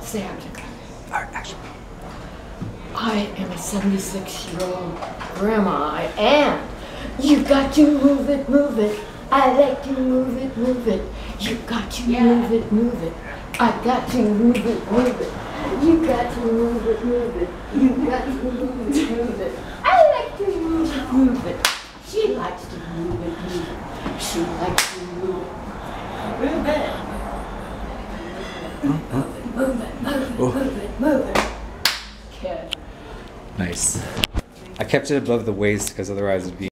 Say action. All right, action. I am a 76 year old grandma. I am. You got to move it, move it. I like to move it, move it. You got to move it, move it. I got to move it, move it. You got to move it, move it. You got to move it, move it. I like to move it, move it. She likes to move it, move it. She likes to move it. Move it. Move it, move it, move it, move it. Kid. Nice. I kept it above the waist because otherwise it'd be